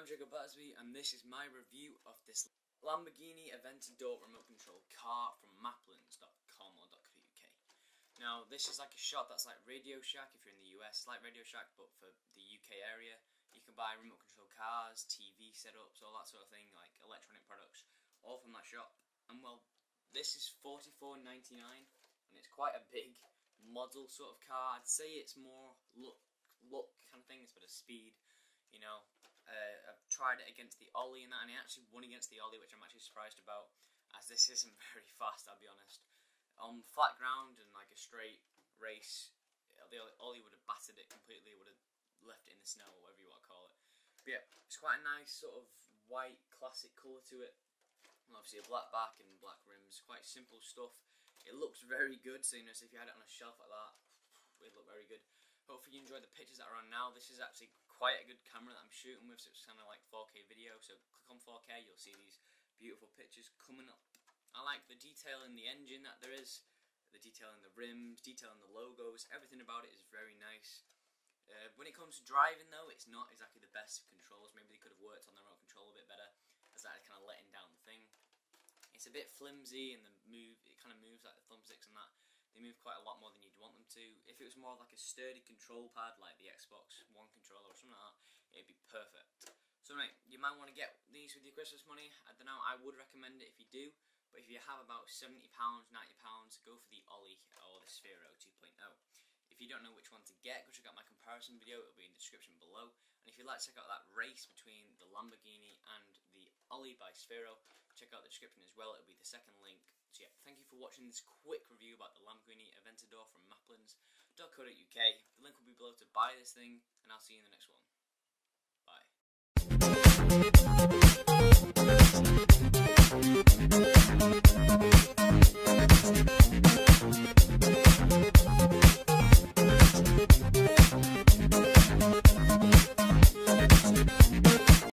I'm Jacob Battersby, and this is my review of this Lamborghini Aventador remote control car from Maplins.com or .co.uk. Now, this is like a shop that's like Radio Shack if you're in the US. Like Radio Shack, but for the UK area. You can buy remote control cars, TV setups, all that sort of thing, like electronic products, all from that shop. And well, this is $44.99, and it's quite a big model sort of car. I'd say it's more look look kind of thing it's instead of speed. You know, tried it against the Ollie and that, and he actually won against the Ollie, which I'm actually surprised about, as this isn't very fast. I'll be honest. On flat ground and like a straight race, the Ollie would have battered it completely. Would have left it in the snow, or whatever you want to call it. But yeah, it's quite a nice sort of white classic colour to it. And obviously a black back and black rims. Quite simple stuff. It looks very good. Know, so if you had it on a shelf like that, it'd look very good. Hopefully you enjoy the pictures that are on now. This is actually quite a good camera that I'm shooting with, so it's kind of like 4K video. So click on 4K, you'll see these beautiful pictures coming up. I like the detail in the engine that there is, the detail in the rims, detail in the logos, everything about it is very nice. Uh, when it comes to driving though, it's not exactly the best controls. Maybe they could have worked on the remote control a bit better, as that is kind of letting down the thing. It's a bit flimsy and the move, it kind of moves like the thumbsticks and that. They move quite a lot more than you'd want them to. If it was more like a sturdy control pad like the Xbox One controller or something like that, it'd be perfect. So mate, you might want to get these with your Christmas money. I don't know, I would recommend it if you do. But if you have about £70, £90, go for the Ollie or the Sphero 2.0. If you don't know which one to get, go check out my comparison video, it'll be in the description below. And if you'd like to check out that race between the Lamborghini and the Ollie by Sphero, check out the description as well, it'll be the second link so yeah, thank you for watching this quick review about the Lamborghini Aventador from Maplins.co.uk. The link will be below to buy this thing, and I'll see you in the next one.